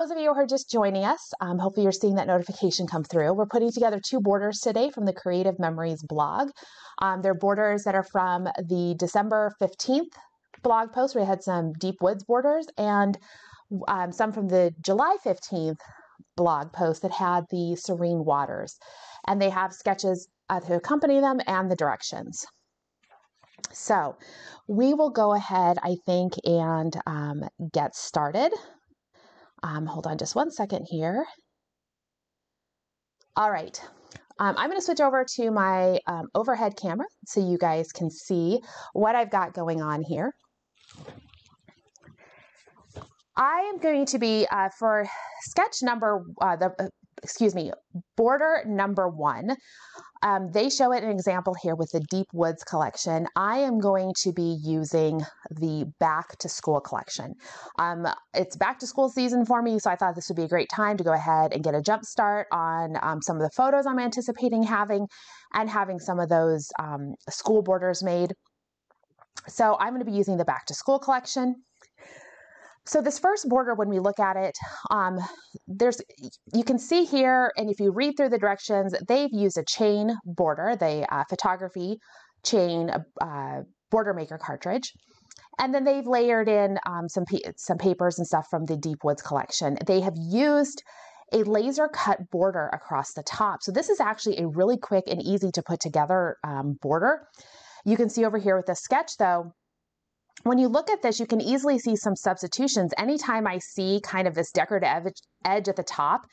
Those of you who are just joining us, um, hopefully you're seeing that notification come through. We're putting together two borders today from the Creative Memories blog. Um, they're borders that are from the December 15th blog post. We had some deep woods borders and um, some from the July 15th blog post that had the serene waters. And they have sketches uh, to accompany them and the directions. So we will go ahead, I think, and um, get started. Um, hold on just one second here. All right. Um, I'm going to switch over to my um, overhead camera so you guys can see what I've got going on here. I am going to be, uh, for sketch number, uh, the, excuse me, border number one, um, they show it an example here with the Deep Woods collection. I am going to be using the Back to School collection. Um, it's back to school season for me, so I thought this would be a great time to go ahead and get a jump start on um, some of the photos I'm anticipating having and having some of those um, school borders made. So I'm going to be using the Back to School collection. So this first border, when we look at it, um, there's you can see here, and if you read through the directions, they've used a chain border, the uh, photography chain uh, border maker cartridge. And then they've layered in um, some, some papers and stuff from the Deep Woods collection. They have used a laser cut border across the top. So this is actually a really quick and easy to put together um, border. You can see over here with the sketch though, when you look at this, you can easily see some substitutions. Anytime I see kind of this decorative edge at the top,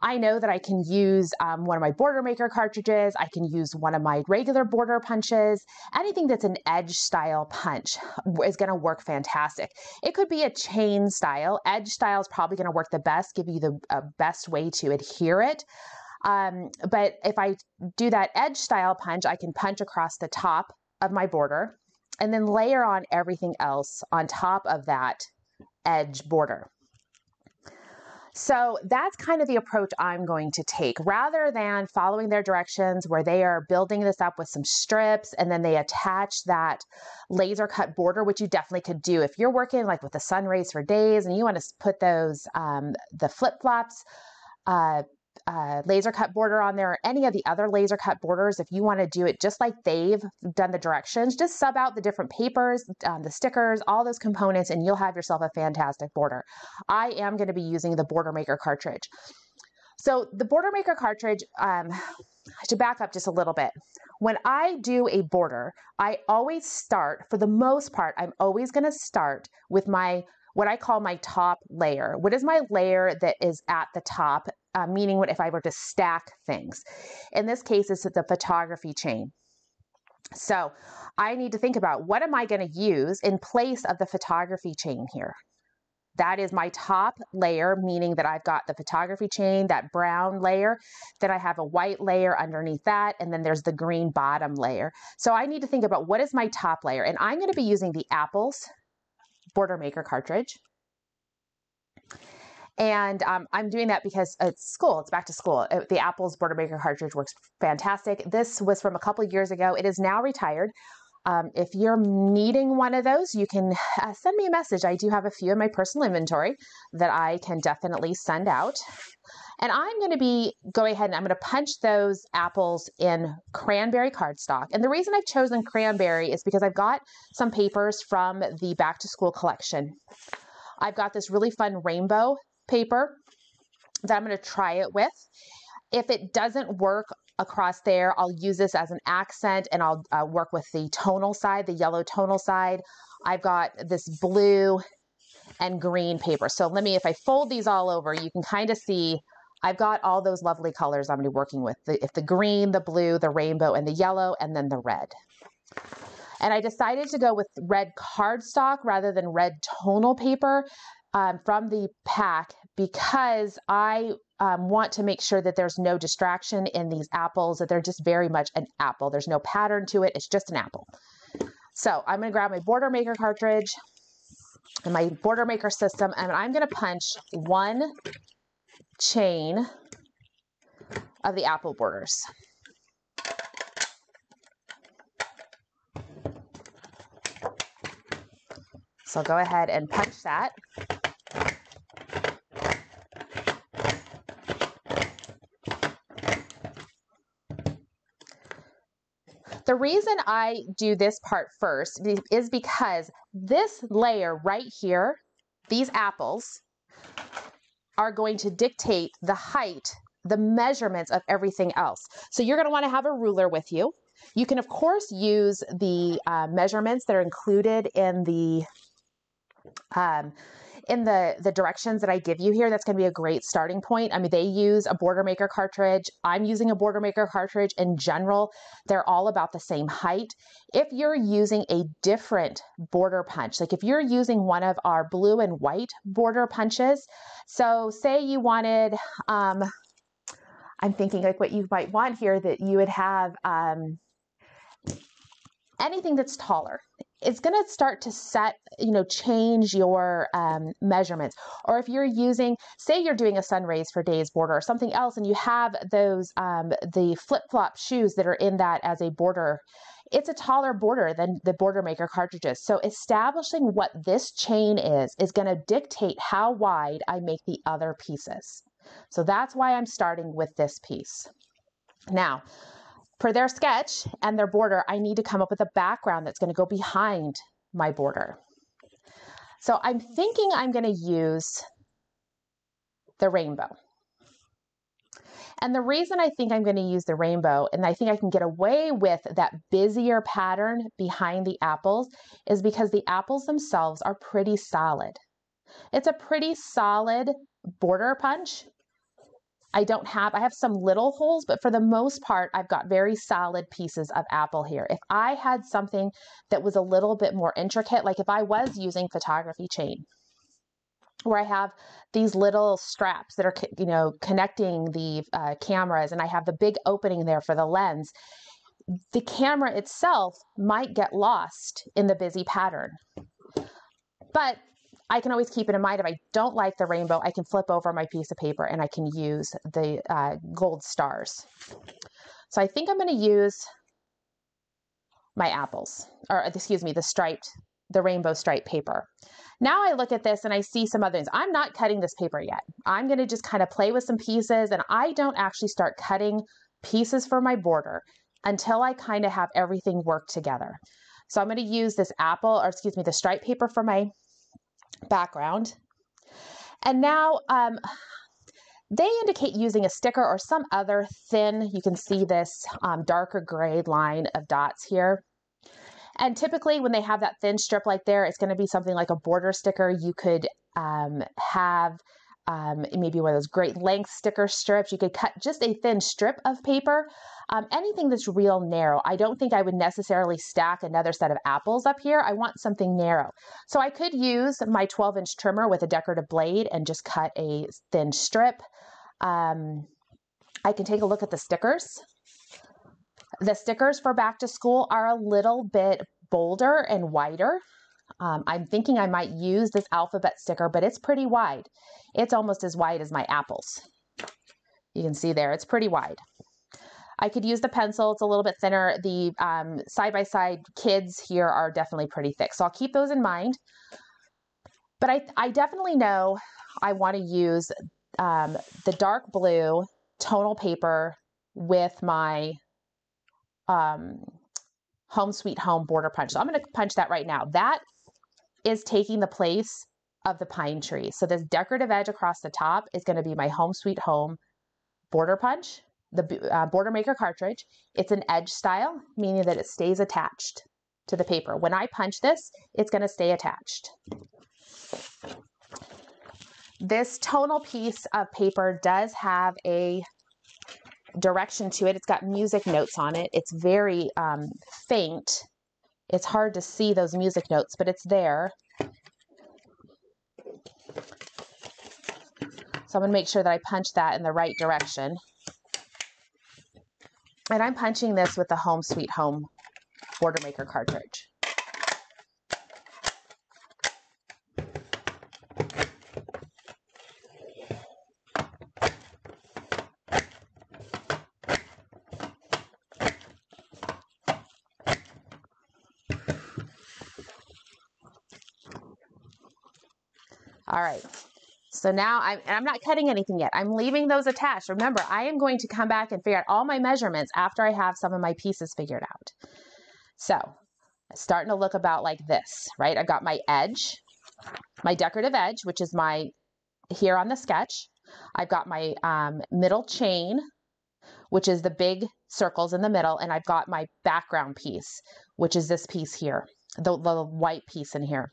I know that I can use um, one of my border maker cartridges. I can use one of my regular border punches. Anything that's an edge style punch is going to work fantastic. It could be a chain style. Edge style is probably going to work the best, give you the uh, best way to adhere it. Um, but if I do that edge style punch, I can punch across the top of my border and then layer on everything else on top of that edge border. So that's kind of the approach I'm going to take rather than following their directions where they are building this up with some strips and then they attach that laser cut border, which you definitely could do. If you're working like with the sun rays for days and you want to put those, um, the flip flops, uh, uh, laser cut border on there or any of the other laser cut borders, if you want to do it just like they've done the directions, just sub out the different papers, um, the stickers, all those components, and you'll have yourself a fantastic border. I am going to be using the Border Maker cartridge. So the Border Maker cartridge, um, to back up just a little bit, when I do a border, I always start, for the most part, I'm always going to start with my what I call my top layer. What is my layer that is at the top uh, meaning what if I were to stack things. In this case, it's the photography chain. So I need to think about what am I going to use in place of the photography chain here. That is my top layer, meaning that I've got the photography chain, that brown layer, then I have a white layer underneath that, and then there's the green bottom layer. So I need to think about what is my top layer, and I'm going to be using the Apples Border Maker cartridge. And um, I'm doing that because it's school, it's back to school. Uh, the Apple's Border Maker cartridge works fantastic. This was from a couple years ago. It is now retired. Um, if you're needing one of those, you can uh, send me a message. I do have a few in my personal inventory that I can definitely send out. And I'm going to be going ahead and I'm going to punch those apples in cranberry cardstock. And the reason I've chosen cranberry is because I've got some papers from the back to school collection. I've got this really fun rainbow paper that I'm going to try it with. If it doesn't work across there, I'll use this as an accent and I'll uh, work with the tonal side, the yellow tonal side. I've got this blue and green paper. So let me, if I fold these all over, you can kind of see I've got all those lovely colors I'm going to be working with. The, if the green, the blue, the rainbow, and the yellow, and then the red. And I decided to go with red cardstock rather than red tonal paper um, from the pack because I um, want to make sure that there's no distraction in these apples, that they're just very much an apple. There's no pattern to it, it's just an apple. So I'm going to grab my Border Maker cartridge and my Border Maker system, and I'm going to punch one chain of the apple borders. So I'll go ahead and punch that. The reason I do this part first is because this layer right here, these apples, are going to dictate the height, the measurements of everything else. So you're gonna wanna have a ruler with you. You can of course use the uh, measurements that are included in the um, in the, the directions that I give you here, that's going to be a great starting point. I mean, they use a border maker cartridge. I'm using a border maker cartridge in general. They're all about the same height. If you're using a different border punch, like if you're using one of our blue and white border punches, so say you wanted, um, I'm thinking like what you might want here that you would have um, anything that's taller it's going to start to set, you know, change your um, measurements. Or if you're using, say you're doing a sun rays for days border or something else, and you have those, um, the flip flop shoes that are in that as a border, it's a taller border than the border maker cartridges. So establishing what this chain is, is going to dictate how wide I make the other pieces. So that's why I'm starting with this piece. Now, for their sketch and their border, I need to come up with a background that's going to go behind my border. So I'm thinking I'm going to use the rainbow. And the reason I think I'm going to use the rainbow, and I think I can get away with that busier pattern behind the apples, is because the apples themselves are pretty solid. It's a pretty solid border punch, I don't have, I have some little holes, but for the most part, I've got very solid pieces of apple here. If I had something that was a little bit more intricate, like if I was using photography chain, where I have these little straps that are, you know, connecting the uh, cameras and I have the big opening there for the lens, the camera itself might get lost in the busy pattern. But I can always keep it in mind if I don't like the rainbow, I can flip over my piece of paper and I can use the uh, gold stars. So I think I'm going to use my apples, or excuse me, the striped, the rainbow striped paper. Now I look at this and I see some other things. I'm not cutting this paper yet. I'm going to just kind of play with some pieces and I don't actually start cutting pieces for my border until I kind of have everything work together. So I'm going to use this apple, or excuse me, the striped paper for my background. And now um, they indicate using a sticker or some other thin, you can see this um, darker gray line of dots here. And typically when they have that thin strip like there, it's going to be something like a border sticker. You could um, have um, maybe one of those great length sticker strips. You could cut just a thin strip of paper um, anything that's real narrow, I don't think I would necessarily stack another set of apples up here. I want something narrow. So I could use my 12 inch trimmer with a decorative blade and just cut a thin strip. Um, I can take a look at the stickers. The stickers for back to school are a little bit bolder and wider. Um, I'm thinking I might use this alphabet sticker, but it's pretty wide. It's almost as wide as my apples. You can see there, it's pretty wide. I could use the pencil. It's a little bit thinner. The um, side-by-side kids here are definitely pretty thick. So I'll keep those in mind. But I, I definitely know I want to use um, the dark blue tonal paper with my um, Home Sweet Home border punch. So I'm going to punch that right now. That is taking the place of the pine tree. So this decorative edge across the top is going to be my Home Sweet Home border punch the uh, border maker cartridge. It's an edge style, meaning that it stays attached to the paper. When I punch this, it's going to stay attached. This tonal piece of paper does have a direction to it. It's got music notes on it. It's very um, faint. It's hard to see those music notes, but it's there. So I'm going to make sure that I punch that in the right direction. And I'm punching this with the Home Sweet Home Border Maker cartridge. Right, so now I'm, I'm not cutting anything yet. I'm leaving those attached. Remember, I am going to come back and figure out all my measurements after I have some of my pieces figured out. So starting to look about like this, right? I've got my edge, my decorative edge, which is my here on the sketch. I've got my um, middle chain, which is the big circles in the middle, and I've got my background piece, which is this piece here, the, the white piece in here.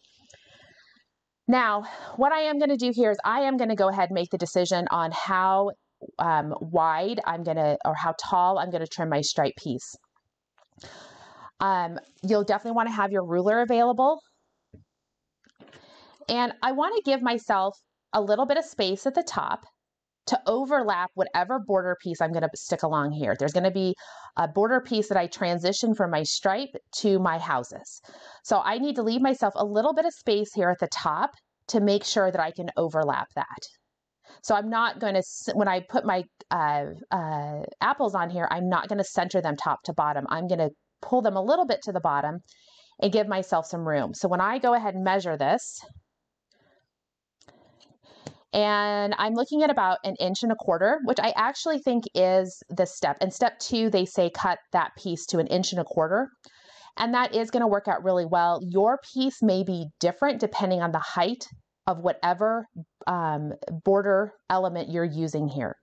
Now, what I am going to do here is I am going to go ahead and make the decision on how um, wide I'm going to, or how tall I'm going to trim my stripe piece. Um, you'll definitely want to have your ruler available. And I want to give myself a little bit of space at the top to overlap whatever border piece I'm going to stick along here. There's going to be a border piece that I transition from my stripe to my houses. So I need to leave myself a little bit of space here at the top to make sure that I can overlap that. So I'm not going to, when I put my uh, uh, apples on here, I'm not going to center them top to bottom. I'm going to pull them a little bit to the bottom and give myself some room. So when I go ahead and measure this, and I'm looking at about an inch and a quarter, which I actually think is the step. And step two, they say cut that piece to an inch and a quarter. And that is going to work out really well. Your piece may be different depending on the height of whatever um, border element you're using here.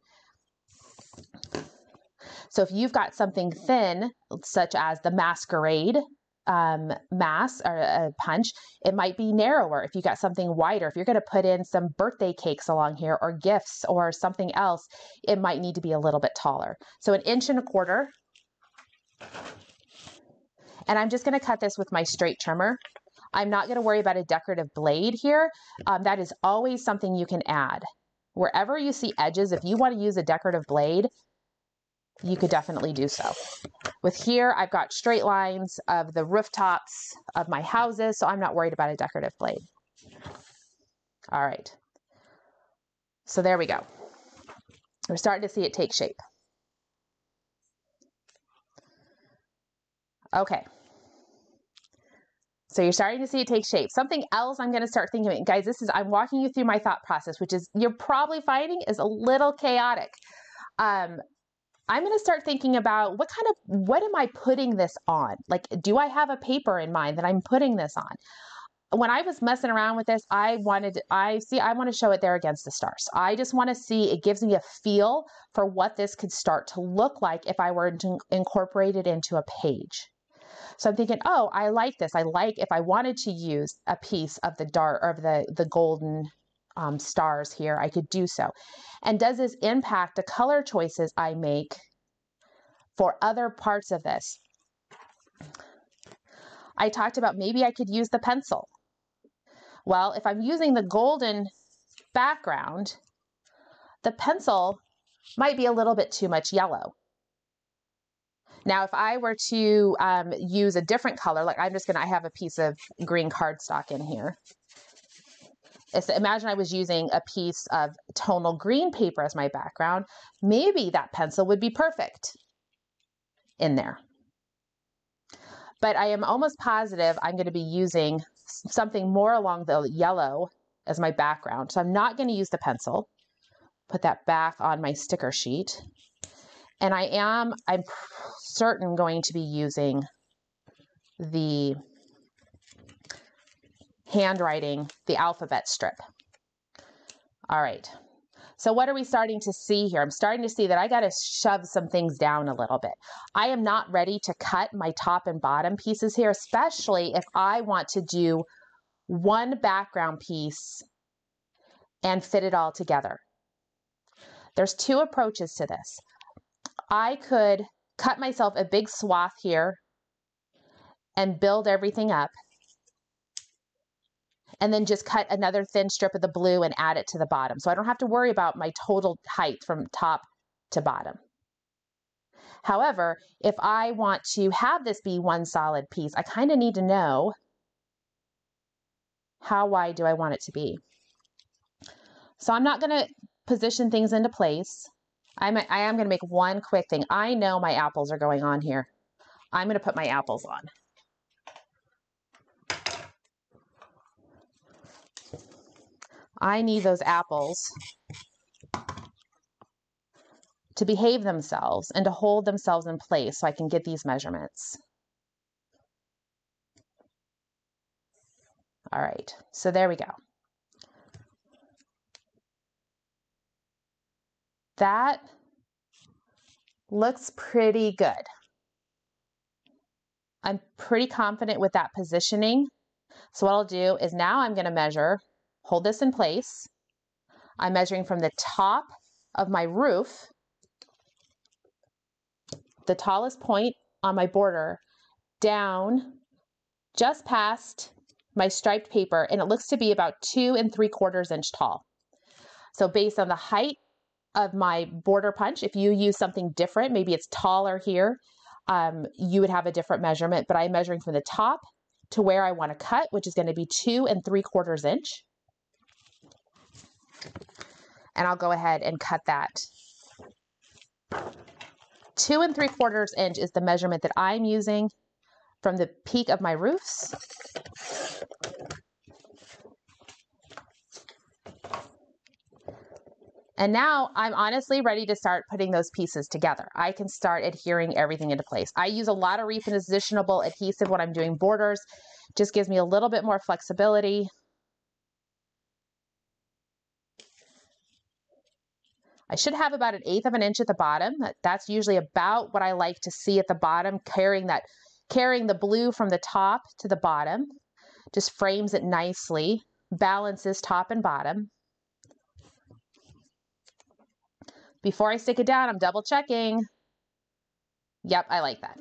So if you've got something thin, such as the masquerade um, mass or a punch, it might be narrower. If you got something wider, if you're going to put in some birthday cakes along here or gifts or something else, it might need to be a little bit taller. So an inch and a quarter. And I'm just going to cut this with my straight trimmer. I'm not going to worry about a decorative blade here. Um, that is always something you can add. Wherever you see edges, if you want to use a decorative blade, you could definitely do so. With here, I've got straight lines of the rooftops of my houses, so I'm not worried about a decorative blade. All right. So there we go. We're starting to see it take shape. Okay. So you're starting to see it take shape. Something else I'm going to start thinking about, guys, this is, I'm walking you through my thought process, which is you're probably finding is a little chaotic. Um, I'm going to start thinking about what kind of, what am I putting this on? Like, do I have a paper in mind that I'm putting this on? When I was messing around with this, I wanted, I see, I want to show it there against the stars. I just want to see, it gives me a feel for what this could start to look like if I were to incorporate it into a page. So I'm thinking, oh, I like this. I like if I wanted to use a piece of the dark or the, the golden um, stars here, I could do so. And does this impact the color choices I make for other parts of this? I talked about maybe I could use the pencil. Well, if I'm using the golden background, the pencil might be a little bit too much yellow. Now, if I were to um, use a different color, like I'm just going to, I have a piece of green cardstock in here imagine I was using a piece of tonal green paper as my background, maybe that pencil would be perfect in there. But I am almost positive I'm going to be using something more along the yellow as my background. So I'm not going to use the pencil. Put that back on my sticker sheet. And I am, I'm certain going to be using the handwriting, the alphabet strip. All right. So what are we starting to see here? I'm starting to see that I got to shove some things down a little bit. I am not ready to cut my top and bottom pieces here, especially if I want to do one background piece and fit it all together. There's two approaches to this. I could cut myself a big swath here and build everything up and then just cut another thin strip of the blue and add it to the bottom. So I don't have to worry about my total height from top to bottom. However, if I want to have this be one solid piece, I kind of need to know how wide do I want it to be. So I'm not going to position things into place. I'm, I am going to make one quick thing. I know my apples are going on here. I'm going to put my apples on. I need those apples to behave themselves and to hold themselves in place so I can get these measurements. All right, so there we go. That looks pretty good. I'm pretty confident with that positioning. So what I'll do is now I'm going to measure, hold this in place. I'm measuring from the top of my roof, the tallest point on my border, down just past my striped paper, and it looks to be about two and three quarters inch tall. So based on the height of my border punch, if you use something different, maybe it's taller here, um, you would have a different measurement, but I'm measuring from the top to where I want to cut, which is going to be two and three quarters inch. And I'll go ahead and cut that. Two and three quarters inch is the measurement that I'm using from the peak of my roofs And now I'm honestly ready to start putting those pieces together. I can start adhering everything into place. I use a lot of repositionable adhesive when I'm doing borders. Just gives me a little bit more flexibility. I should have about an eighth of an inch at the bottom. That's usually about what I like to see at the bottom, carrying that, carrying the blue from the top to the bottom. Just frames it nicely, balances top and bottom. Before I stick it down, I'm double checking. Yep, I like that.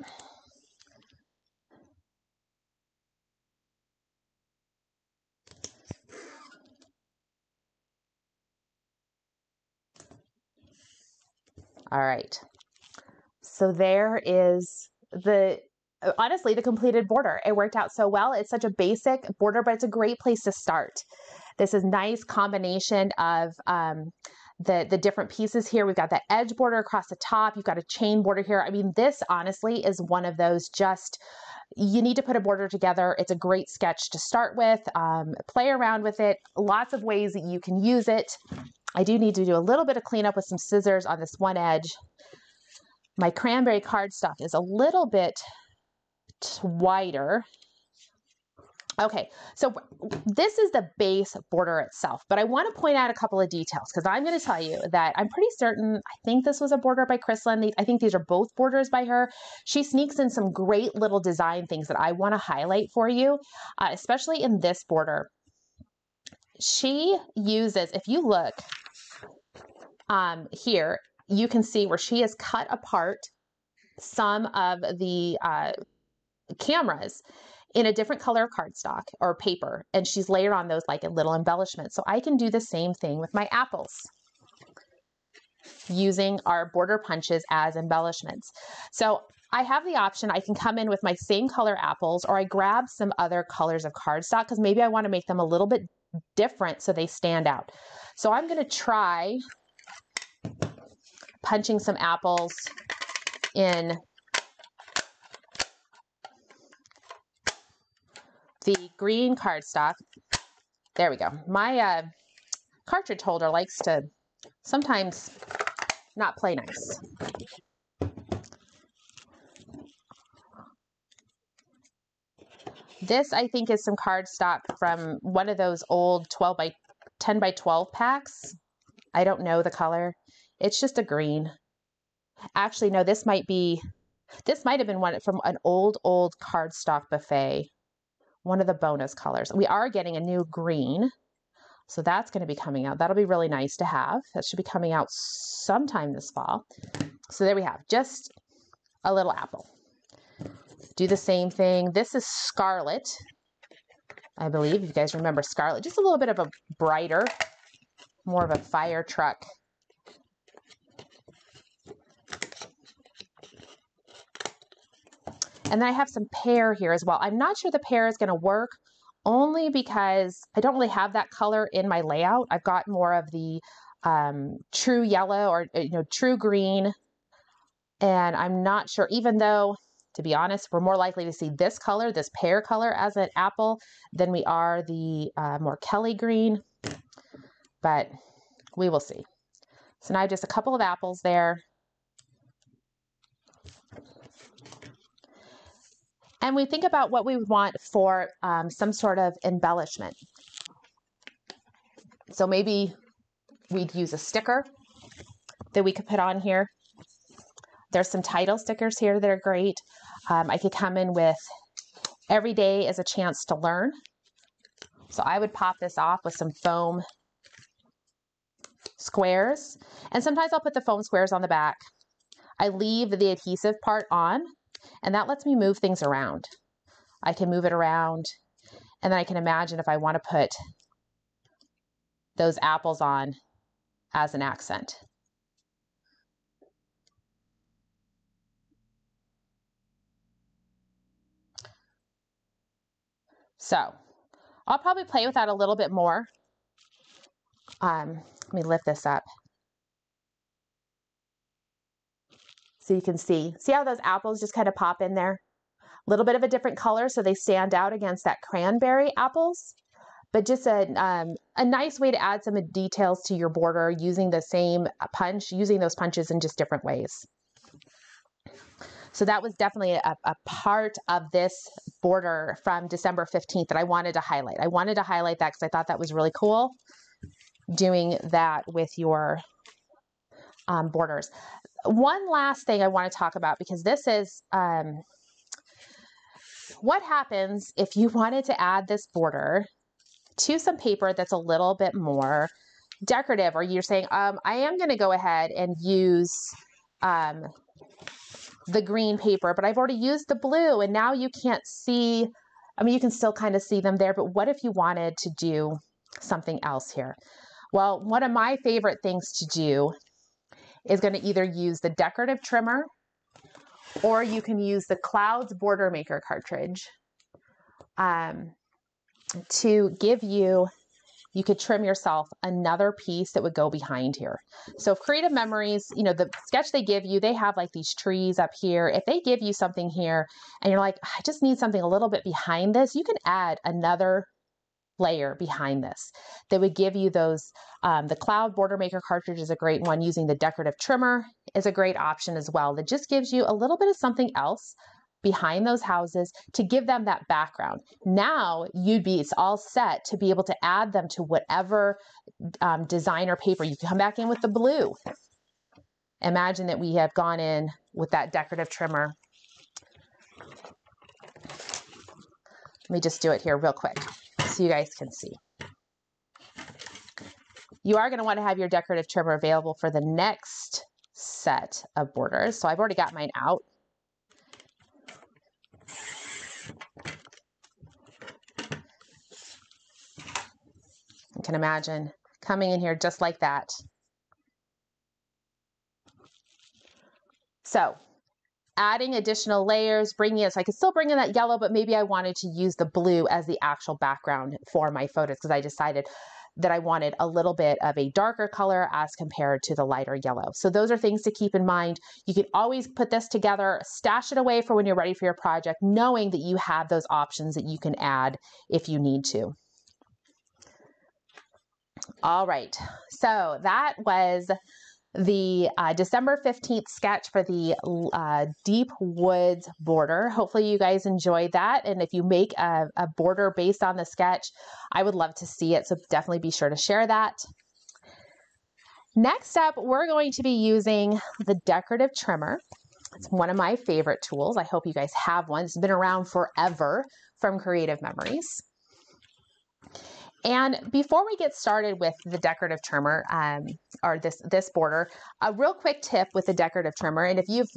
All right. So there is the honestly the completed border. It worked out so well. It's such a basic border, but it's a great place to start. This is nice combination of um, the, the different pieces here. We've got the edge border across the top. You've got a chain border here. I mean, this honestly is one of those just, you need to put a border together. It's a great sketch to start with. Um, play around with it. Lots of ways that you can use it. I do need to do a little bit of cleanup with some scissors on this one edge. My cranberry cardstock is a little bit wider Okay, so this is the base border itself, but I want to point out a couple of details because I'm going to tell you that I'm pretty certain, I think this was a border by Kristlyn. I think these are both borders by her. She sneaks in some great little design things that I want to highlight for you, uh, especially in this border. She uses, if you look um, here, you can see where she has cut apart some of the uh, cameras in a different color of cardstock or paper, and she's layered on those like a little embellishment. So I can do the same thing with my apples using our border punches as embellishments. So I have the option, I can come in with my same color apples or I grab some other colors of cardstock because maybe I want to make them a little bit different so they stand out. So I'm going to try punching some apples in the green cardstock. There we go. My uh, cartridge holder likes to sometimes not play nice. This, I think, is some cardstock from one of those old 12 by 10 by 12 packs. I don't know the color. It's just a green. Actually, no, this might be, this might have been one from an old, old cardstock buffet one of the bonus colors. We are getting a new green. So that's going to be coming out. That'll be really nice to have. That should be coming out sometime this fall. So there we have just a little apple. Do the same thing. This is scarlet, I believe. If you guys remember scarlet. Just a little bit of a brighter, more of a fire truck And then I have some pear here as well. I'm not sure the pear is going to work only because I don't really have that color in my layout. I've got more of the um, true yellow or you know true green. And I'm not sure, even though, to be honest, we're more likely to see this color, this pear color as an apple than we are the uh, more Kelly green. But we will see. So now just a couple of apples there. And we think about what we want for um, some sort of embellishment. So maybe we'd use a sticker that we could put on here. There's some title stickers here that are great. Um, I could come in with every day is a chance to learn. So I would pop this off with some foam squares. And sometimes I'll put the foam squares on the back. I leave the adhesive part on and that lets me move things around. I can move it around and then I can imagine if I want to put those apples on as an accent. So I'll probably play with that a little bit more. Um, let me lift this up. So you can see, see how those apples just kind of pop in there? A little bit of a different color so they stand out against that cranberry apples. But just a, um, a nice way to add some details to your border using the same punch, using those punches in just different ways. So that was definitely a, a part of this border from December 15th that I wanted to highlight. I wanted to highlight that because I thought that was really cool doing that with your um, borders. One last thing I want to talk about because this is um, what happens if you wanted to add this border to some paper that's a little bit more decorative, or you're saying, um, I am going to go ahead and use um, the green paper, but I've already used the blue, and now you can't see. I mean, you can still kind of see them there, but what if you wanted to do something else here? Well, one of my favorite things to do is going to either use the decorative trimmer or you can use the Clouds Border Maker cartridge um, to give you, you could trim yourself another piece that would go behind here. So Creative Memories, you know, the sketch they give you, they have like these trees up here. If they give you something here and you're like, I just need something a little bit behind this, you can add another layer behind this. That would give you those um, the cloud border maker cartridge is a great one. Using the decorative trimmer is a great option as well. That just gives you a little bit of something else behind those houses to give them that background. Now you'd be it's all set to be able to add them to whatever um, designer paper. You come back in with the blue. Imagine that we have gone in with that decorative trimmer. Let me just do it here real quick so you guys can see. You are going to want to have your decorative trimmer available for the next set of borders. So I've already got mine out. You can imagine coming in here just like that. So adding additional layers, bringing it, so I could still bring in that yellow, but maybe I wanted to use the blue as the actual background for my photos because I decided that I wanted a little bit of a darker color as compared to the lighter yellow. So those are things to keep in mind. You can always put this together, stash it away for when you're ready for your project, knowing that you have those options that you can add if you need to. All right, so that was the uh, December 15th sketch for the uh, Deep Woods border. Hopefully, you guys enjoyed that. And if you make a, a border based on the sketch, I would love to see it. So definitely be sure to share that. Next up, we're going to be using the decorative trimmer. It's one of my favorite tools. I hope you guys have one. It's been around forever from Creative Memories. And before we get started with the decorative trimmer, um, or this, this border, a real quick tip with the decorative trimmer, and if you've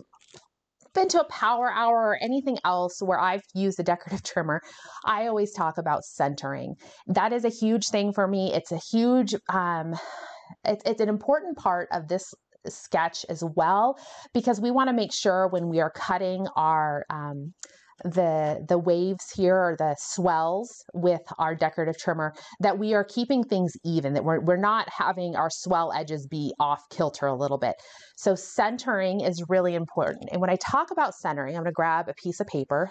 been to a power hour or anything else where I've used the decorative trimmer, I always talk about centering. That is a huge thing for me. It's a huge, um, it, it's an important part of this sketch as well because we want to make sure when we are cutting our um, the the waves here or the swells with our decorative trimmer that we are keeping things even that we're, we're not having our swell edges be off kilter a little bit. So centering is really important. And when i talk about centering i'm going to grab a piece of paper.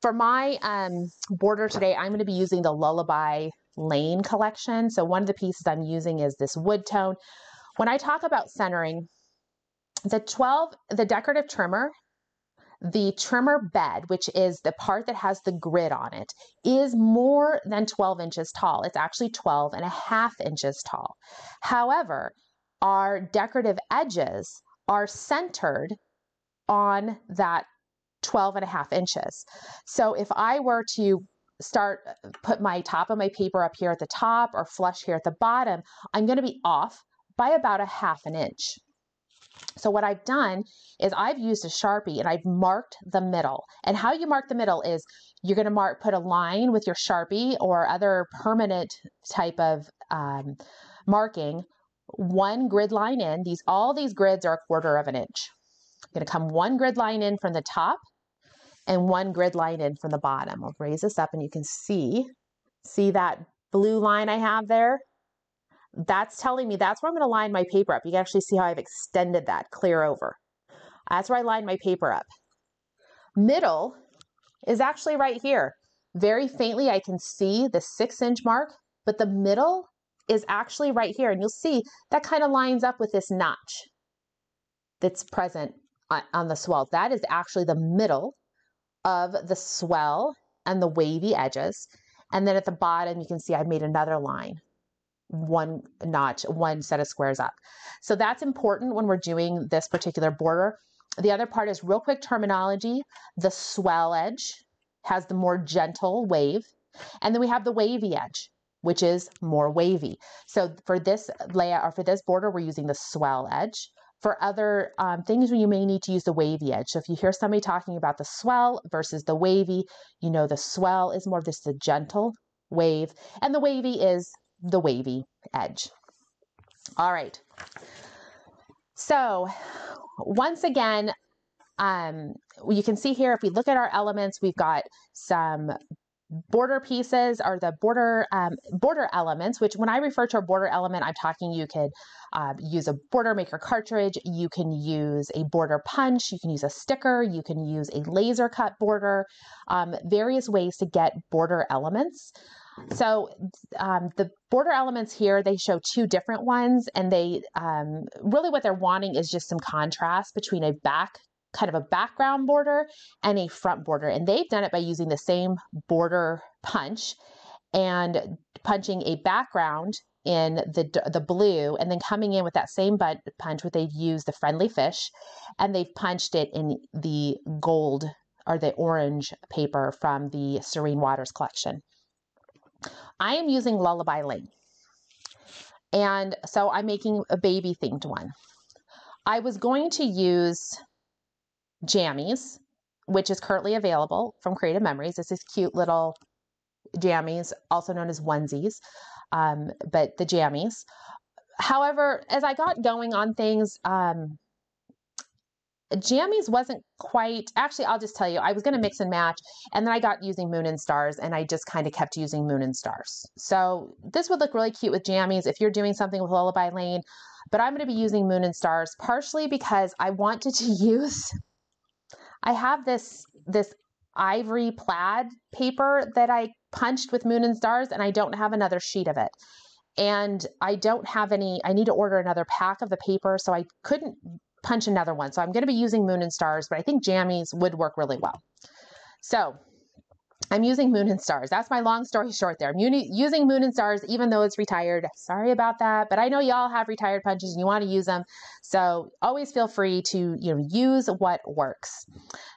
For my um, border today i'm going to be using the lullaby lane collection. So one of the pieces i'm using is this wood tone. When i talk about centering the 12 the decorative trimmer the trimmer bed, which is the part that has the grid on it, is more than 12 inches tall. It's actually 12 and a half inches tall. However, our decorative edges are centered on that 12 and a half inches. So if I were to start put my top of my paper up here at the top or flush here at the bottom, I'm going to be off by about a half an inch. So what I've done is I've used a Sharpie and I've marked the middle. And how you mark the middle is you're going to mark put a line with your Sharpie or other permanent type of um, marking one grid line in. These all these grids are a quarter of an inch. I'm going to come one grid line in from the top and one grid line in from the bottom. I'll raise this up and you can see, see that blue line I have there? That's telling me that's where I'm going to line my paper up. You can actually see how I've extended that clear over. That's where I line my paper up. Middle is actually right here. Very faintly, I can see the six inch mark, but the middle is actually right here. And you'll see that kind of lines up with this notch that's present on the swell. That is actually the middle of the swell and the wavy edges. And then at the bottom, you can see I made another line, one notch, one set of squares up. So that's important when we're doing this particular border. The other part is real quick terminology. The swell edge has the more gentle wave. And then we have the wavy edge, which is more wavy. So for this layout or for this border, we're using the swell edge. For other um, things, you may need to use the wavy edge. So if you hear somebody talking about the swell versus the wavy, you know the swell is more of this the gentle wave, and the wavy is the wavy edge. All right. So once again, um, you can see here, if we look at our elements, we've got some border pieces or the border um, border elements which when i refer to a border element i'm talking you could uh, use a border maker cartridge you can use a border punch you can use a sticker you can use a laser cut border um, various ways to get border elements so um, the border elements here they show two different ones and they um, really what they're wanting is just some contrast between a back kind of a background border and a front border. And they've done it by using the same border punch and punching a background in the the blue and then coming in with that same punch where they've used the friendly fish and they've punched it in the gold or the orange paper from the serene waters collection i am using lullaby lane and so i'm making a baby themed one i was going to use jammies, which is currently available from Creative Memories. It's this cute little jammies, also known as onesies, um, but the jammies. However, as I got going on things, um, jammies wasn't quite actually i'll just tell you i was going to mix and match and then i got using moon and stars and i just kind of kept using moon and stars so this would look really cute with jammies if you're doing something with lullaby lane but i'm going to be using moon and stars partially because i wanted to use I have this this ivory plaid paper that I punched with moon and stars and I don't have another sheet of it. And I don't have any I need to order another pack of the paper so I couldn't punch another one. So I'm going to be using moon and stars, but I think jammies would work really well. So, I'm using Moon and Stars. That's my long story short there. I'm using Moon and Stars even though it's retired. Sorry about that, but I know y'all have retired punches and you want to use them. So always feel free to you know use what works.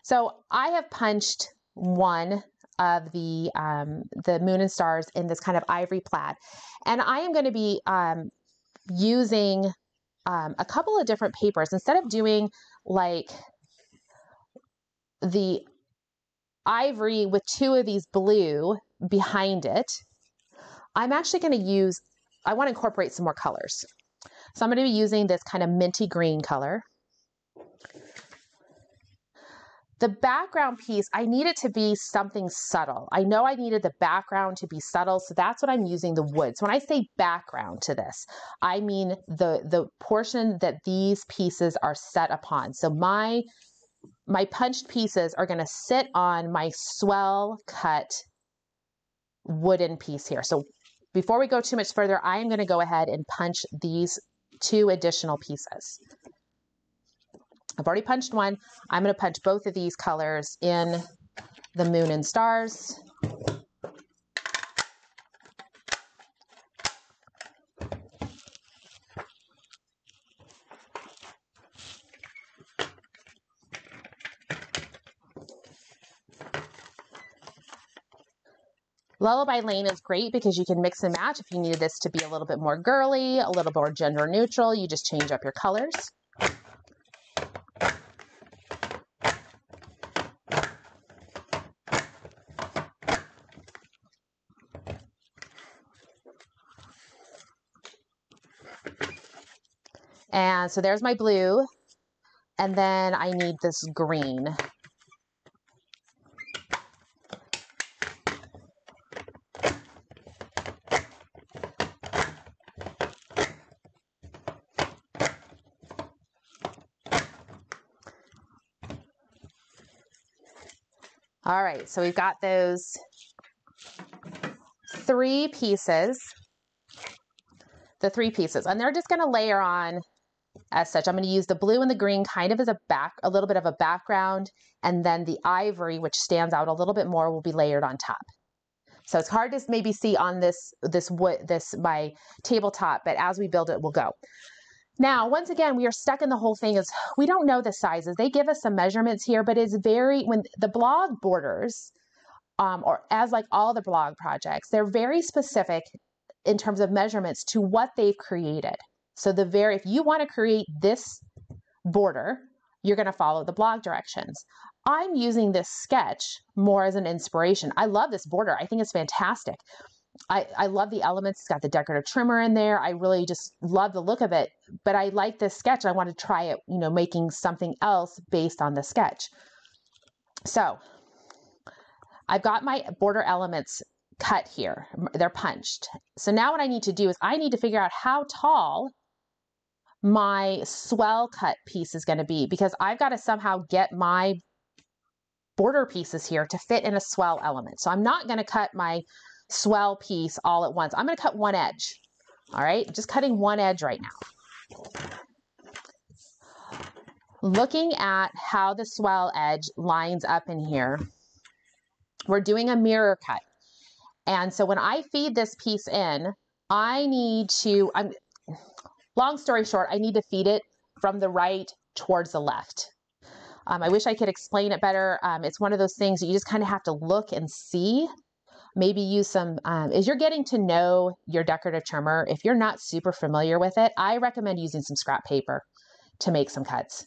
So I have punched one of the um, the Moon and Stars in this kind of ivory plaid, and I am going to be um, using um, a couple of different papers instead of doing like the ivory with two of these blue behind it, I'm actually going to use, I want to incorporate some more colors. So I'm going to be using this kind of minty green color. The background piece, I need it to be something subtle. I know I needed the background to be subtle, so that's what I'm using the wood. So when I say background to this, I mean the, the portion that these pieces are set upon. So my my punched pieces are going to sit on my swell cut wooden piece here. So before we go too much further, I am going to go ahead and punch these two additional pieces. I've already punched one. I'm going to punch both of these colors in the moon and stars. Lullaby Lane is great because you can mix and match. If you needed this to be a little bit more girly, a little more gender neutral, you just change up your colors. And so there's my blue. And then I need this green. All right, so we've got those three pieces, the three pieces, and they're just gonna layer on as such. I'm gonna use the blue and the green kind of as a back, a little bit of a background, and then the ivory, which stands out a little bit more, will be layered on top. So it's hard to maybe see on this, this wood, this my tabletop, but as we build it, we'll go. Now, once again, we are stuck in the whole thing is we don't know the sizes. They give us some measurements here, but it's very, when the blog borders, um, or as like all the blog projects, they're very specific in terms of measurements to what they've created. So the very, if you want to create this border, you're going to follow the blog directions. I'm using this sketch more as an inspiration. I love this border. I think it's fantastic. I, I love the elements. It's got the decorative trimmer in there. I really just love the look of it. But I like this sketch. I want to try it, you know, making something else based on the sketch. So I've got my border elements cut here. They're punched. So now what I need to do is I need to figure out how tall my swell cut piece is going to be because I've got to somehow get my border pieces here to fit in a swell element. So I'm not going to cut my swell piece all at once. I'm going to cut one edge. All right, just cutting one edge right now. Looking at how the swell edge lines up in here, we're doing a mirror cut. And so when I feed this piece in, I need to, I'm, long story short, I need to feed it from the right towards the left. Um, I wish I could explain it better. Um, it's one of those things that you just kind of have to look and see maybe use some, um, as you're getting to know your decorative trimmer, if you're not super familiar with it, I recommend using some scrap paper to make some cuts.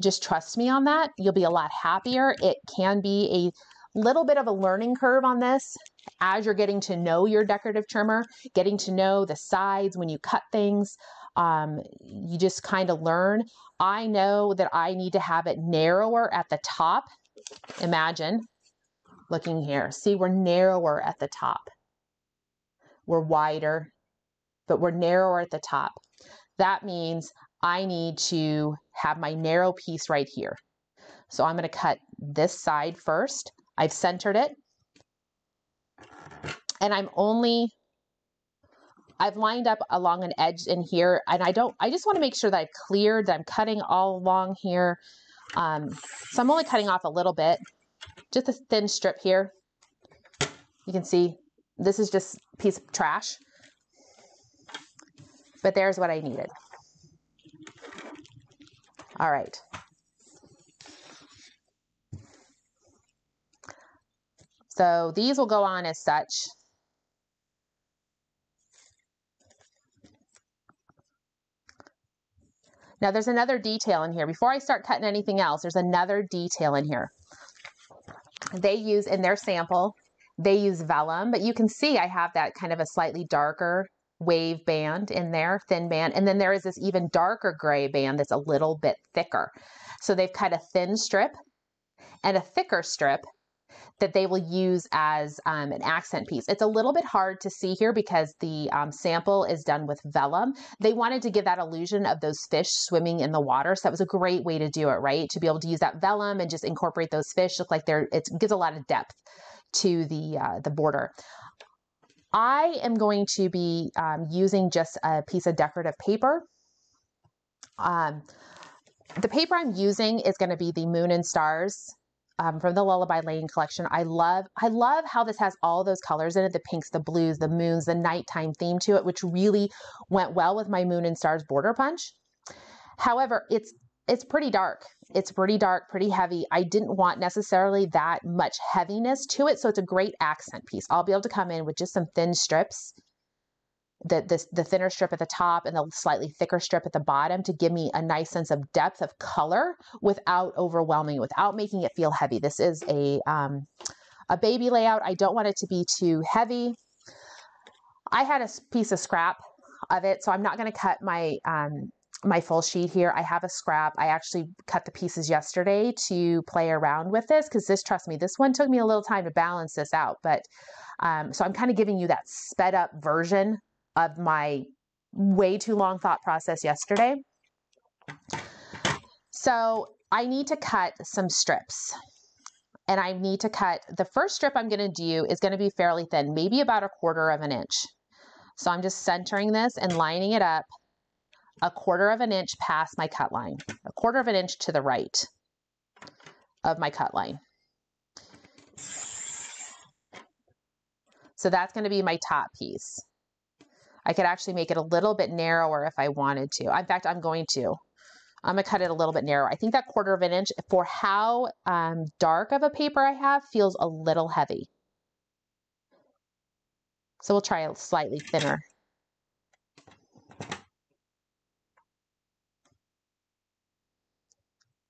Just trust me on that. You'll be a lot happier. It can be a little bit of a learning curve on this as you're getting to know your decorative trimmer, getting to know the sides when you cut things. Um, you just kind of learn. I know that I need to have it narrower at the top. Imagine looking here. See, we're narrower at the top. We're wider, but we're narrower at the top. That means I need to have my narrow piece right here. So I'm going to cut this side first. I've centered it. And I'm only, I've lined up along an edge in here. And I don't, I just want to make sure that I've cleared, that I'm cutting all along here. Um, so I'm only cutting off a little bit just a thin strip here. You can see this is just a piece of trash, but there's what I needed. All right. So these will go on as such. Now there's another detail in here. Before I start cutting anything else, there's another detail in here they use in their sample, they use vellum, but you can see I have that kind of a slightly darker wave band in there, thin band. And then there is this even darker gray band that's a little bit thicker. So they've cut a thin strip and a thicker strip that they will use as um, an accent piece. It's a little bit hard to see here because the um, sample is done with vellum. They wanted to give that illusion of those fish swimming in the water. So that was a great way to do it, right? To be able to use that vellum and just incorporate those fish, look like they're, it gives a lot of depth to the, uh, the border. I am going to be um, using just a piece of decorative paper. Um, the paper I'm using is going to be the Moon and Stars um, from the Lullaby Lane collection. I love, I love how this has all those colors in it, the pinks, the blues, the moons, the nighttime theme to it, which really went well with my Moon and Stars border punch. However, it's it's pretty dark. It's pretty dark, pretty heavy. I didn't want necessarily that much heaviness to it, so it's a great accent piece. I'll be able to come in with just some thin strips, the, the, the thinner strip at the top and the slightly thicker strip at the bottom to give me a nice sense of depth of color without overwhelming, without making it feel heavy. This is a, um, a baby layout. I don't want it to be too heavy. I had a piece of scrap of it, so I'm not going to cut my um, my full sheet here. I have a scrap. I actually cut the pieces yesterday to play around with this because this, trust me, this one took me a little time to balance this out. But um, so I'm kind of giving you that sped up version of my way too long thought process yesterday. So I need to cut some strips. And I need to cut, the first strip I'm going to do is going to be fairly thin, maybe about a quarter of an inch. So I'm just centering this and lining it up a quarter of an inch past my cut line, a quarter of an inch to the right of my cut line. So that's going to be my top piece. I could actually make it a little bit narrower if I wanted to. In fact, I'm going to. I'm going to cut it a little bit narrower. I think that quarter of an inch for how um, dark of a paper I have feels a little heavy. So we'll try a slightly thinner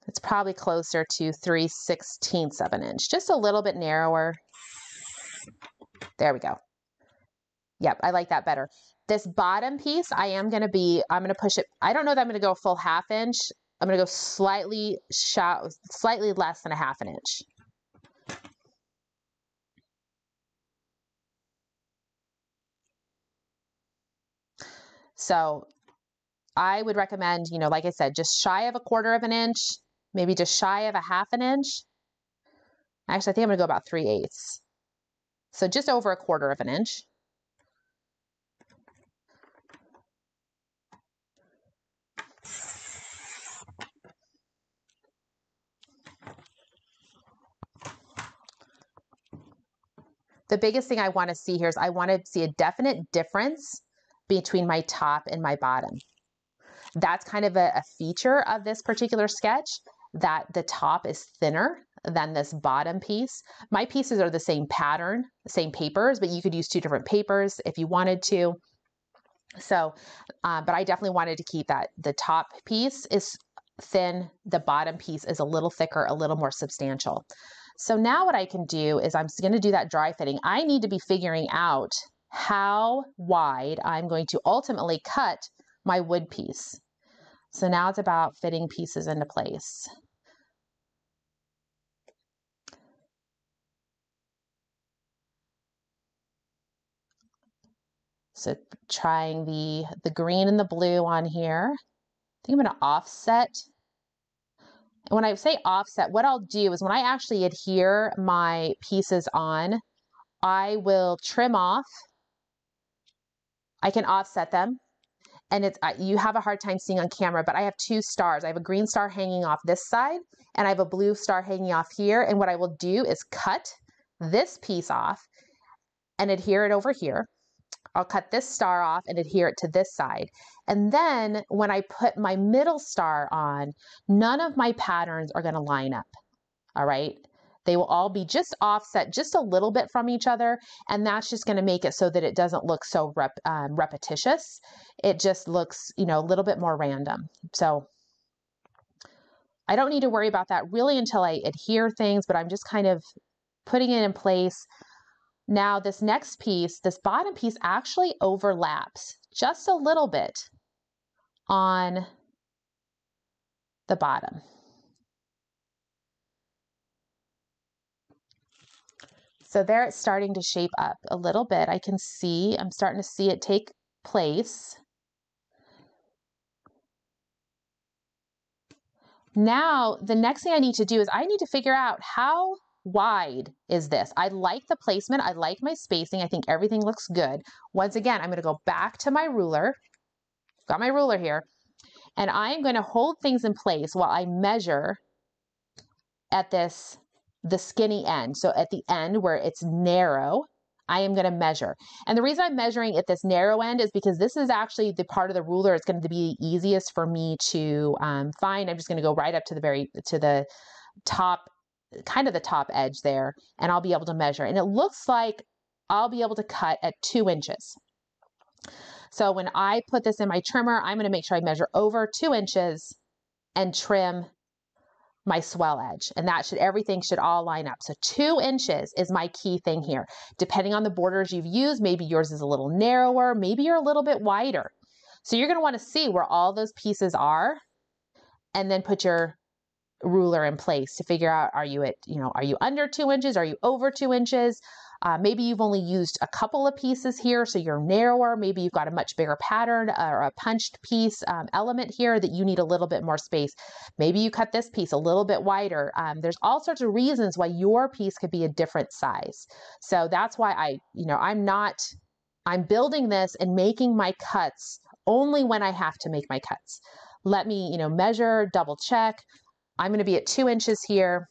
It's probably closer to 3 sixteenths of an inch, just a little bit narrower. There we go. Yep, I like that better. This bottom piece, I am going to be, I'm going to push it. I don't know that I'm going to go full half inch. I'm going to go slightly shot, slightly less than a half an inch. So I would recommend, you know, like I said, just shy of a quarter of an inch, maybe just shy of a half an inch. Actually, I think I'm going to go about 3 eighths. So just over a quarter of an inch. The biggest thing I want to see here is I want to see a definite difference between my top and my bottom. That's kind of a, a feature of this particular sketch that the top is thinner than this bottom piece. My pieces are the same pattern, same papers, but you could use two different papers if you wanted to. So, uh, but I definitely wanted to keep that. The top piece is thin, the bottom piece is a little thicker, a little more substantial. So now what I can do is I'm going to do that dry fitting. I need to be figuring out how wide I'm going to ultimately cut my wood piece. So now it's about fitting pieces into place. So trying the, the green and the blue on here. I think I'm going to offset. When I say offset, what I'll do is when I actually adhere my pieces on, I will trim off. I can offset them and it's you have a hard time seeing on camera, but I have two stars. I have a green star hanging off this side and I have a blue star hanging off here. And what I will do is cut this piece off and adhere it over here. I'll cut this star off and adhere it to this side. And then when I put my middle star on, none of my patterns are gonna line up, all right? They will all be just offset just a little bit from each other. And that's just going to make it so that it doesn't look so rep, um, repetitious. It just looks, you know, a little bit more random. So I don't need to worry about that really until I adhere things, but I'm just kind of putting it in place. Now this next piece, this bottom piece actually overlaps just a little bit on the bottom. So there it's starting to shape up a little bit. I can see, I'm starting to see it take place. Now, the next thing I need to do is I need to figure out how wide is this? I like the placement. I like my spacing. I think everything looks good. Once again, I'm going to go back to my ruler. Got my ruler here. And I am going to hold things in place while I measure at this, the skinny end. So at the end where it's narrow, I am going to measure. And the reason I'm measuring at this narrow end is because this is actually the part of the ruler it's going to be the easiest for me to um, find. I'm just going to go right up to the very, to the top, kind of the top edge there, and I'll be able to measure. And it looks like I'll be able to cut at two inches. So when I put this in my trimmer, I'm going to make sure I measure over two inches and trim my swell edge. And that should, everything should all line up. So two inches is my key thing here. Depending on the borders you've used, maybe yours is a little narrower, maybe you're a little bit wider. So you're gonna wanna see where all those pieces are and then put your ruler in place to figure out, are you at, you know, are you under two inches? Are you over two inches? Uh, maybe you've only used a couple of pieces here, so you're narrower. Maybe you've got a much bigger pattern or a punched piece um, element here that you need a little bit more space. Maybe you cut this piece a little bit wider. Um, there's all sorts of reasons why your piece could be a different size. So that's why I, you know, I'm not, I'm building this and making my cuts only when I have to make my cuts. Let me, you know, measure, double check. I'm going to be at two inches here.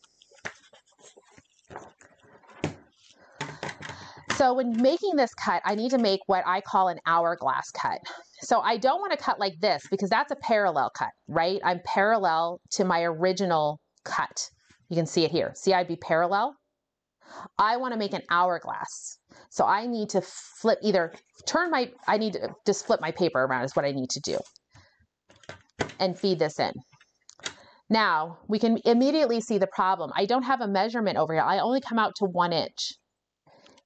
So when making this cut, I need to make what I call an hourglass cut. So I don't want to cut like this because that's a parallel cut, right? I'm parallel to my original cut. You can see it here. See, I'd be parallel. I want to make an hourglass. So I need to flip either turn my, I need to just flip my paper around is what I need to do and feed this in. Now we can immediately see the problem. I don't have a measurement over here. I only come out to one inch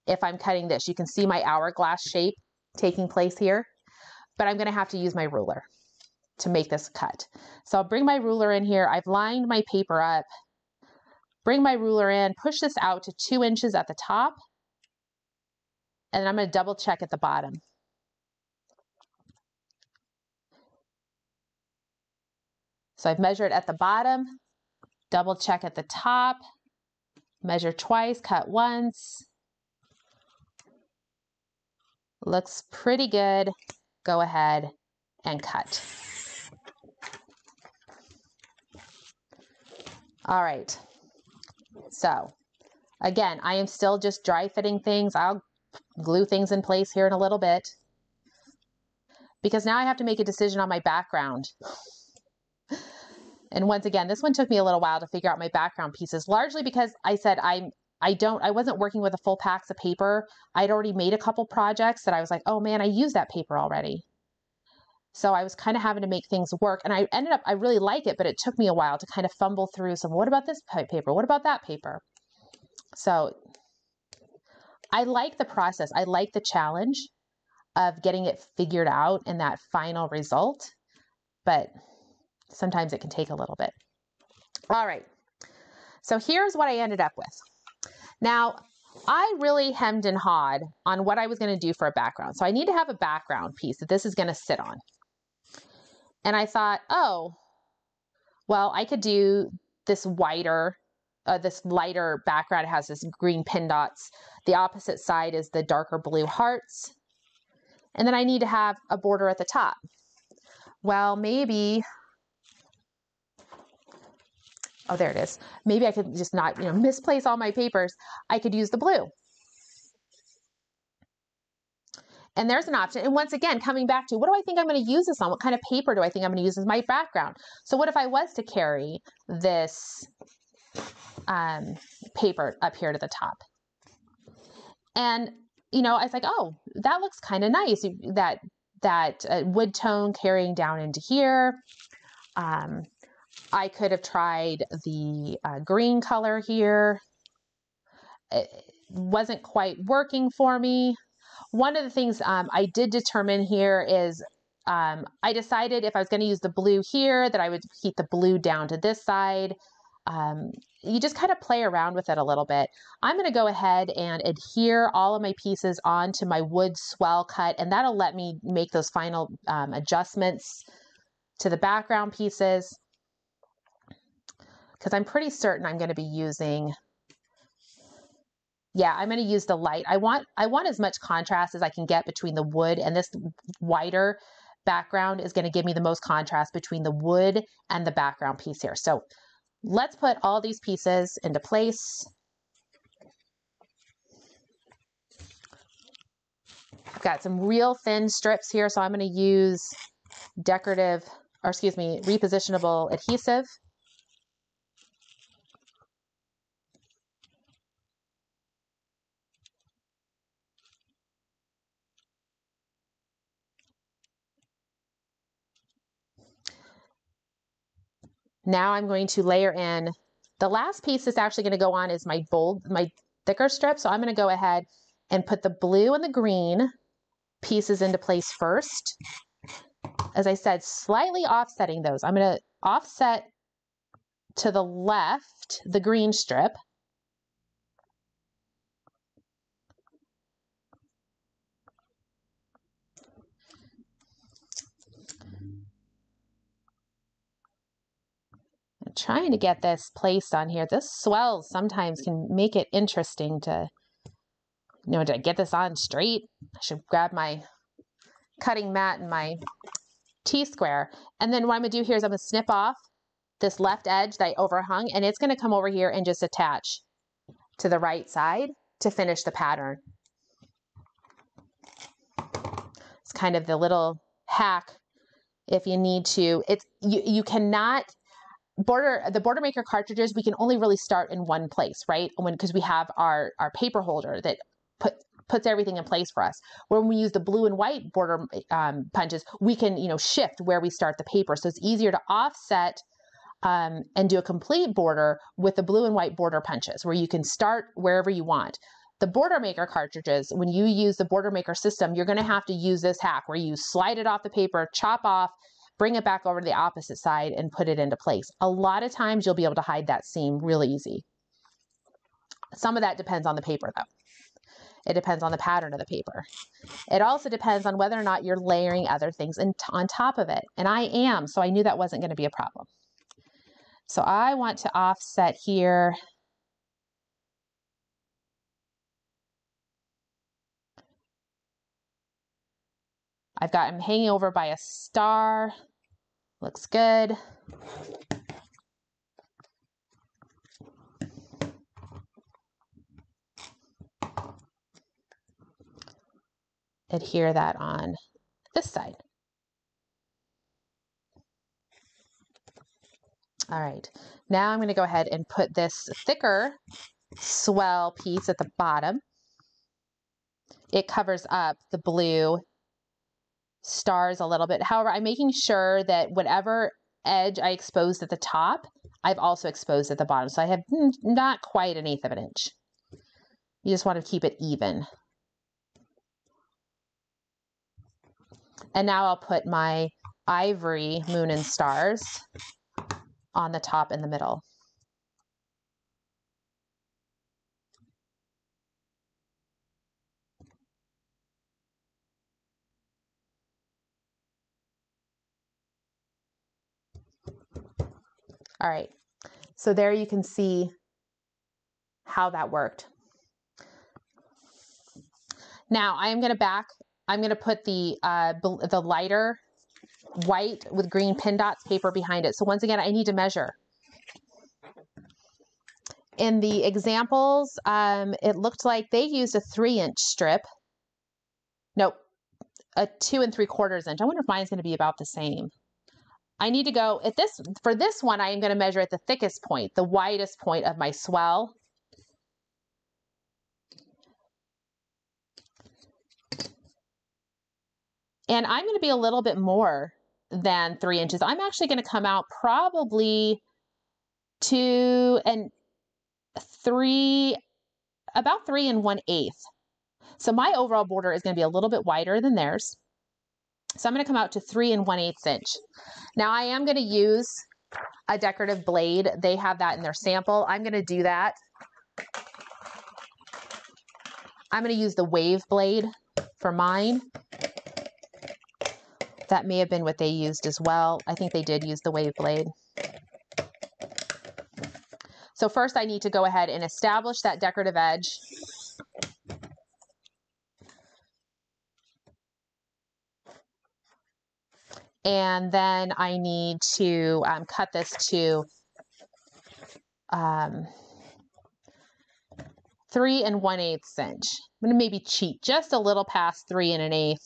if I'm cutting this. You can see my hourglass shape taking place here, but I'm gonna have to use my ruler to make this cut. So I'll bring my ruler in here. I've lined my paper up, bring my ruler in, push this out to two inches at the top, and I'm gonna double check at the bottom. So I've measured at the bottom, double check at the top, measure twice, cut once, Looks pretty good. Go ahead and cut. All right. So again, I am still just dry fitting things. I'll glue things in place here in a little bit because now I have to make a decision on my background. And once again, this one took me a little while to figure out my background pieces, largely because I said I'm I don't, I wasn't working with a full packs of paper. I'd already made a couple projects that I was like, oh man, I used that paper already. So I was kind of having to make things work. And I ended up, I really like it, but it took me a while to kind of fumble through some, what about this paper? What about that paper? So I like the process. I like the challenge of getting it figured out and that final result, but sometimes it can take a little bit. All right. So here's what I ended up with. Now, I really hemmed and hawed on what I was going to do for a background. So I need to have a background piece that this is going to sit on. And I thought, oh, well, I could do this whiter, uh, this lighter background. It has this green pin dots. The opposite side is the darker blue hearts. And then I need to have a border at the top. Well, maybe oh, there it is. Maybe I could just not, you know, misplace all my papers. I could use the blue. And there's an option. And once again, coming back to what do I think I'm going to use this on? What kind of paper do I think I'm going to use as my background? So what if I was to carry this um, paper up here to the top? And, you know, I was like, oh, that looks kind of nice. That, that uh, wood tone carrying down into here. Um, I could have tried the uh, green color here. It wasn't quite working for me. One of the things um, I did determine here is um, I decided if I was going to use the blue here that I would heat the blue down to this side. Um, you just kind of play around with it a little bit. I'm going to go ahead and adhere all of my pieces onto my wood swell cut and that'll let me make those final um, adjustments to the background pieces because I'm pretty certain I'm going to be using yeah, I'm going to use the light. I want I want as much contrast as I can get between the wood and this whiter background is going to give me the most contrast between the wood and the background piece here. So let's put all these pieces into place. I've got some real thin strips here, so I'm going to use decorative, or excuse me, repositionable adhesive. Now I'm going to layer in, the last piece that's actually going to go on is my bold, my thicker strip. So I'm going to go ahead and put the blue and the green pieces into place first. As I said, slightly offsetting those. I'm going to offset to the left the green strip. Trying to get this placed on here. This swells sometimes can make it interesting to, you know, to get this on straight. I should grab my cutting mat and my T-square. And then what I'm gonna do here is I'm gonna snip off this left edge that I overhung and it's gonna come over here and just attach to the right side to finish the pattern. It's kind of the little hack if you need to. It's you, you cannot border the border maker cartridges we can only really start in one place right? When because we have our our paper holder that put puts everything in place for us. When we use the blue and white border um, punches we can you know shift where we start the paper. So it's easier to offset um, and do a complete border with the blue and white border punches where you can start wherever you want. The border maker cartridges when you use the border maker system you're going to have to use this hack where you slide it off the paper chop off bring it back over to the opposite side and put it into place. A lot of times you'll be able to hide that seam really easy. Some of that depends on the paper though. It depends on the pattern of the paper. It also depends on whether or not you're layering other things in, on top of it. And I am, so I knew that wasn't going to be a problem. So I want to offset here. I've got him hanging over by a star. Looks good. Adhere that on this side. All right, now I'm gonna go ahead and put this thicker swell piece at the bottom. It covers up the blue stars a little bit. However, I'm making sure that whatever edge I exposed at the top, I've also exposed at the bottom. So I have not quite an eighth of an inch. You just want to keep it even. And now I'll put my ivory moon and stars on the top in the middle. All right, so there you can see how that worked. Now I am going to back, I'm going to put the, uh, the lighter white with green pin dots paper behind it. So once again, I need to measure. In the examples, um, it looked like they used a three inch strip. Nope, a two and three quarters inch. I wonder if mine's going to be about the same. I need to go at this, for this one, I am going to measure at the thickest point, the widest point of my swell. And I'm going to be a little bit more than three inches. I'm actually going to come out probably two and three, about three and one eighth. So my overall border is going to be a little bit wider than theirs. So I'm going to come out to three and one eighth inch. Now I am going to use a decorative blade. They have that in their sample. I'm going to do that. I'm going to use the wave blade for mine. That may have been what they used as well. I think they did use the wave blade. So first I need to go ahead and establish that decorative edge. And then I need to um, cut this to um, three and one eighth inch. I'm to maybe cheat just a little past three and an eighth.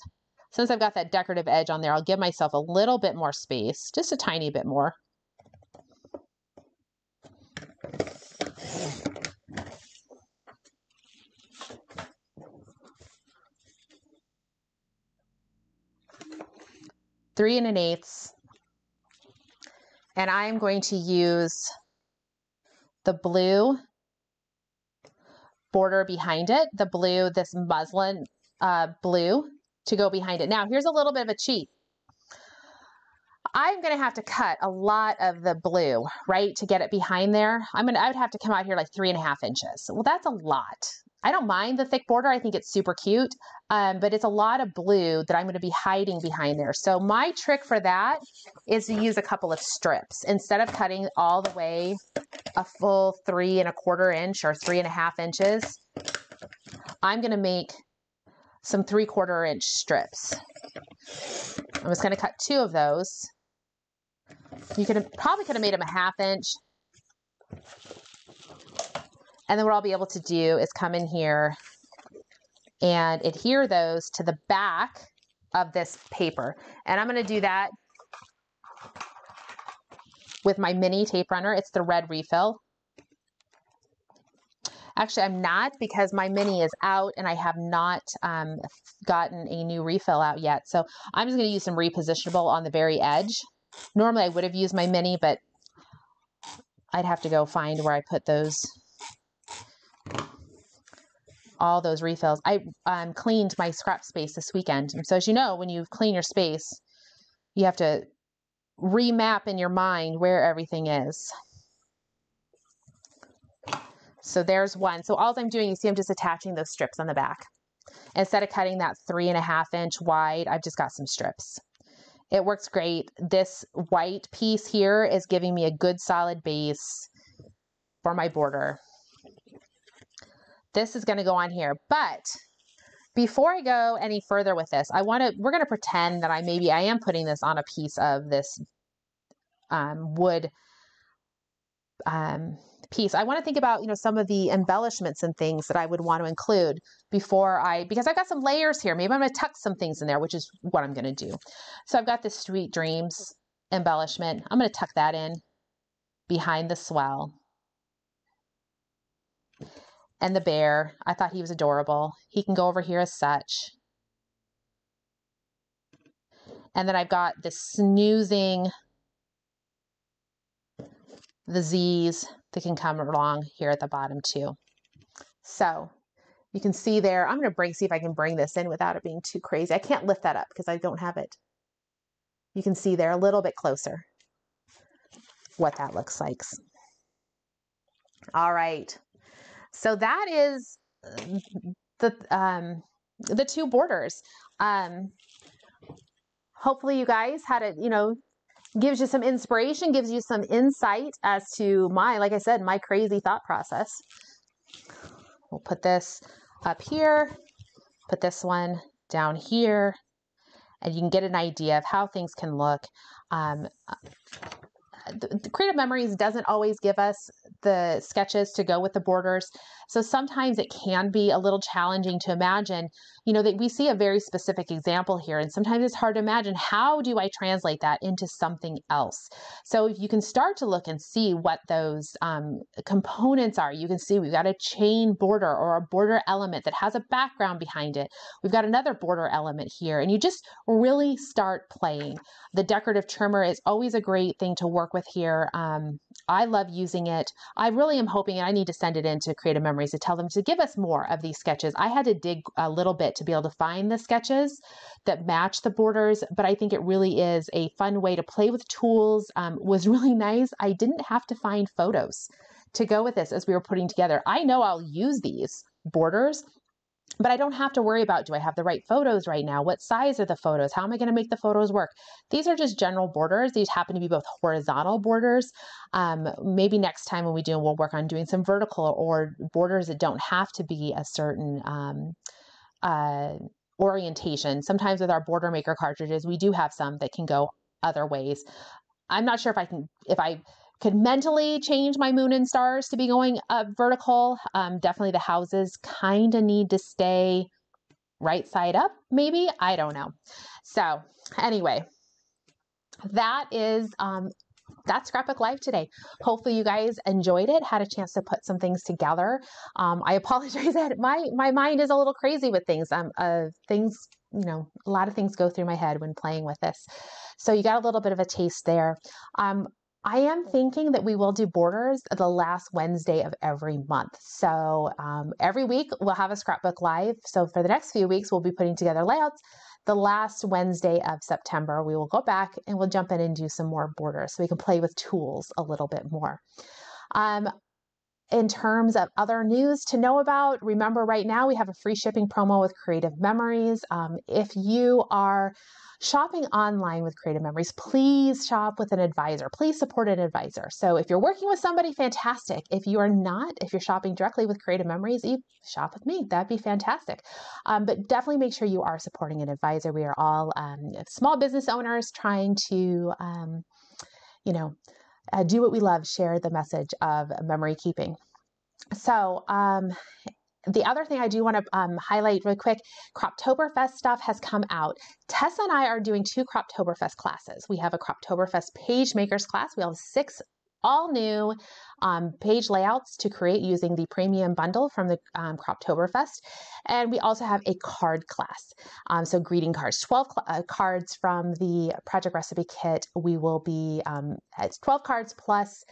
Since I've got that decorative edge on there, I'll give myself a little bit more space, just a tiny bit more. Three and an eighth. And I'm going to use the blue border behind it, the blue, this muslin uh, blue to go behind it. Now, here's a little bit of a cheat. I'm going to have to cut a lot of the blue, right, to get it behind there. I'm going to, I would have to come out here like three and a half inches. Well, that's a lot. I don't mind the thick border. I think it's super cute, um, but it's a lot of blue that I'm going to be hiding behind there. So my trick for that is to use a couple of strips. Instead of cutting all the way a full three and a quarter inch or three and a half inches, I'm going to make some three quarter inch strips. I'm just going to cut two of those. You could probably could have made them a half inch. And then what I'll be able to do is come in here and adhere those to the back of this paper. And I'm going to do that with my mini tape runner. It's the red refill. Actually, I'm not because my mini is out and I have not um, gotten a new refill out yet. So I'm just going to use some repositionable on the very edge. Normally I would have used my mini, but I'd have to go find where I put those all those refills. I um, cleaned my scrap space this weekend. And so as you know, when you clean your space, you have to remap in your mind where everything is. So there's one. So all I'm doing, you see I'm just attaching those strips on the back. Instead of cutting that three and a half inch wide, I've just got some strips. It works great. This white piece here is giving me a good solid base for my border. This is going to go on here, but before I go any further with this, I want to, we're going to pretend that I maybe I am putting this on a piece of this um, wood um, piece. I want to think about, you know, some of the embellishments and things that I would want to include before I, because I've got some layers here. Maybe I'm going to tuck some things in there, which is what I'm going to do. So I've got this Sweet Dreams embellishment. I'm going to tuck that in behind the swell. And the bear, I thought he was adorable. He can go over here as such. And then I've got the snoozing, the Z's that can come along here at the bottom too. So you can see there, I'm going to bring, see if I can bring this in without it being too crazy. I can't lift that up because I don't have it. You can see there a little bit closer what that looks like. All right. So that is the, um, the two borders. Um, hopefully you guys had a, you know, gives you some inspiration, gives you some insight as to my, like I said, my crazy thought process. We'll put this up here, put this one down here, and you can get an idea of how things can look. Um, the Creative Memories doesn't always give us the sketches to go with the borders. So sometimes it can be a little challenging to imagine, you know, that we see a very specific example here. And sometimes it's hard to imagine how do I translate that into something else? So if you can start to look and see what those um, components are, you can see we've got a chain border or a border element that has a background behind it. We've got another border element here, and you just really start playing. The decorative trimmer is always a great thing to work with here. Um, I love using it. I really am hoping, and I need to send it in to Creative Memories to tell them to give us more of these sketches. I had to dig a little bit to be able to find the sketches that match the borders, but I think it really is a fun way to play with tools. Um, was really nice. I didn't have to find photos to go with this as we were putting together. I know I'll use these borders but I don't have to worry about do I have the right photos right now? What size are the photos? How am I going to make the photos work? These are just general borders. These happen to be both horizontal borders. Um, maybe next time when we do, we'll work on doing some vertical or borders that don't have to be a certain um, uh, orientation. Sometimes with our border maker cartridges, we do have some that can go other ways. I'm not sure if I can, if I could mentally change my moon and stars to be going up vertical. Um, definitely the houses kind of need to stay right side up, maybe. I don't know. So, anyway, that is um, that's Scrapbook Live today. Hopefully you guys enjoyed it, had a chance to put some things together. Um, I apologize that my my mind is a little crazy with things. Um, uh, things you know, a lot of things go through my head when playing with this. So you got a little bit of a taste there. Um, I am thinking that we will do borders the last Wednesday of every month. So um, every week we'll have a scrapbook live. So for the next few weeks, we'll be putting together layouts. The last Wednesday of September, we will go back and we'll jump in and do some more borders so we can play with tools a little bit more. Um, in terms of other news to know about, remember right now we have a free shipping promo with Creative Memories. Um, if you are shopping online with Creative Memories, please shop with an advisor. Please support an advisor. So if you're working with somebody, fantastic. If you are not, if you're shopping directly with Creative Memories, you shop with me. That'd be fantastic. Um, but definitely make sure you are supporting an advisor. We are all um, small business owners trying to, um, you know, uh, do what we love, share the message of memory keeping. So, um, the other thing I do want to um, highlight really quick, Croptoberfest stuff has come out. Tessa and I are doing two Croptoberfest classes. We have a Croptoberfest page makers class. We have six all new um, page layouts to create using the premium bundle from the um, Croptoberfest. And we also have a card class. Um, so greeting cards, 12 cl- uh, cards from the project recipe kit. We will be, um, it's 12 cards plus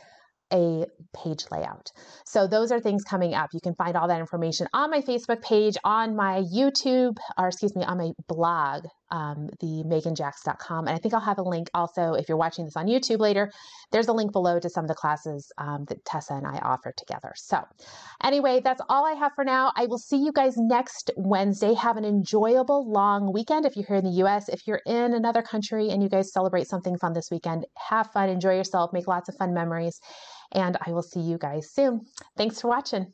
a page layout. So those are things coming up. You can find all that information on my Facebook page, on my YouTube, or excuse me, on my blog, um, the megganjacks.com. And I think I'll have a link also if you're watching this on YouTube later. There's a link below to some of the classes um, that Tessa and I offer together. So, anyway, that's all I have for now. I will see you guys next Wednesday. Have an enjoyable long weekend if you're here in the US. If you're in another country and you guys celebrate something fun this weekend, have fun, enjoy yourself, make lots of fun memories and I will see you guys soon. Thanks for watching.